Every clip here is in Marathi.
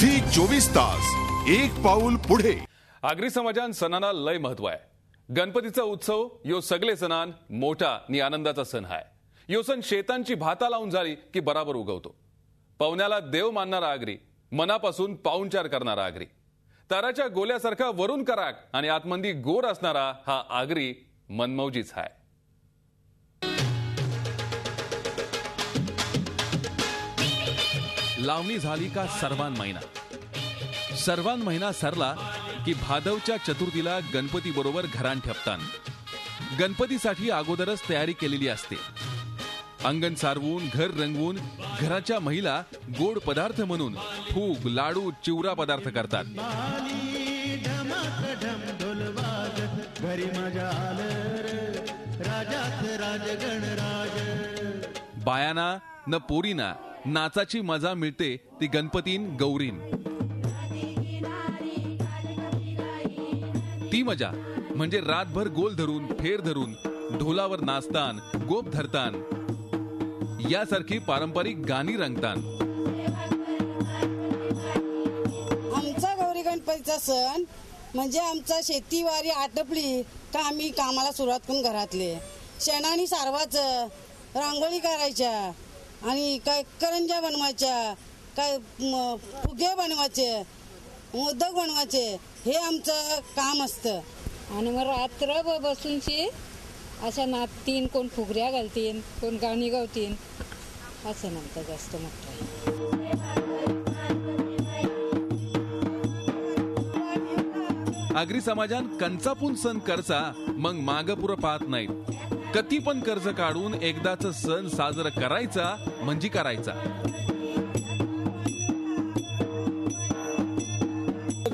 झी चोवीस तास एक पाऊल पुढे. आगरी समाजान सणाला लय महत्त्व आहे. गणपतीचा उत्सव यो सगळे सणान मोठा आणि आनंदाचा सण आहे यो सण शेतांची भाता लावून झाली की बराबर उगवतो. पवण्याला देव मानणारा आगरी मनापासून पाहुणचार करणारा आगरी. ताराच्या गोल्यासारखा वरून कराक आणि आतमंदी गोर असणारा हा आगरी मनमौजीच आहे लावणी झाली का सर्वान महिना? सर्वान महिना सरला की भादवच्या चतुर्थीला गणपती बरोबर घरान ठेपतान. गणपतीसाठी अगोदरच तयारी केलेली असते. अंगण सारवून घर रंगवून घराच्या महिला गोड पदार्थ म्हणून फूग लाडू चिवरा पदार्थ करतात. बायाना न पोरीना नाचाची मजा मिळते ती गणपतीन गौरीन. ती मजा म्हणजे रातभर गोल धरून फेर धरून ढोलावर नाचतान गोप धरतान. यासारखी पारंपरिक गाणी रंगतान. आमचा गौरी गणपतीचा सण म्हणजे आमचा शेतीवारी आटपली का आम्ही कामाला सुरुवात करून घरातले. शेणाने सारवाचं रांगोळी करायच्या. आणि काय करंजा बनवायच्या काय फुगे बनवायचे मोदक बनवायचे हे आमचं काम असतं. आणि मग रात्र बसूनशी अशा नाचतीन कोण फुगऱ्या घालतीन कोण गाणी गावतीन असं नंतर जास्त मोठं. आगरी समाजान कंचापून सण करचा मग माग पुरं पाहत नाहीत. कधी पण कर्ज काढून एकदाच सण साजरा करायचा म्हणजे करायचा.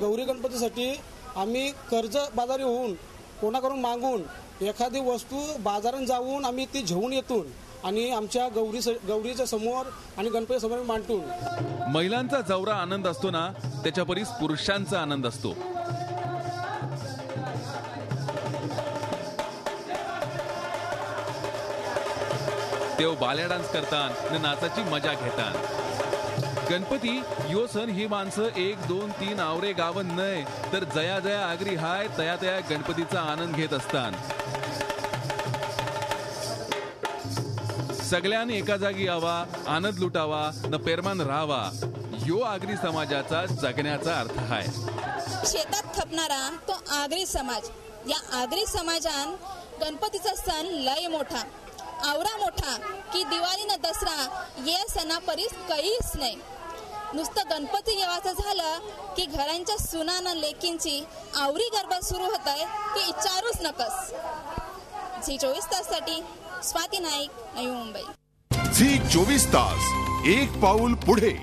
गौरी गणपतीसाठी आम्ही कर्ज बाजारी होऊन कोणाकडून मागून एखादी वस्तू बाजारात जाऊन आम्ही ती घेऊन येतून आणि आमच्या गौरी गौरीच्या समोर आणि गणपती समोर मांडतून. महिलांचा जवरा आनंद असतो ना त्याच्या परीस पुरुषांचा आनंद असतो. तेव बाल्या डान्स करतात न नाचाची मजा घेतात गणपती यो सण ही माणसं एक दोन तीन आवरे गावन नय तर जया जया आगरी हाय तया तया गणपतीचा आनंद घेत असतात सगळ्यांनी एका जागी यावा आनंद लुटावा न पेरमान राहावा. यो आगरी समाजाचा जगण्याचा अर्थ आहे शेतात खपणारा तो आगरी समाज. या आगरी समाजान गणपतीचा सण लय मोठा. आवरा मोठा की दिवाळी न दसरा ये सणापरीस काहीच नाही. नुसतं गणपती येवाचं झालं की घरांच्या सुनानं लेकींची आवरी गरबा सुरू होत आहे की इचारूच नकस. झी चोवीस ताससाठी स्वाती नाईक नवी मुंबई. झी चोवीस तास एक पाऊल पुढे.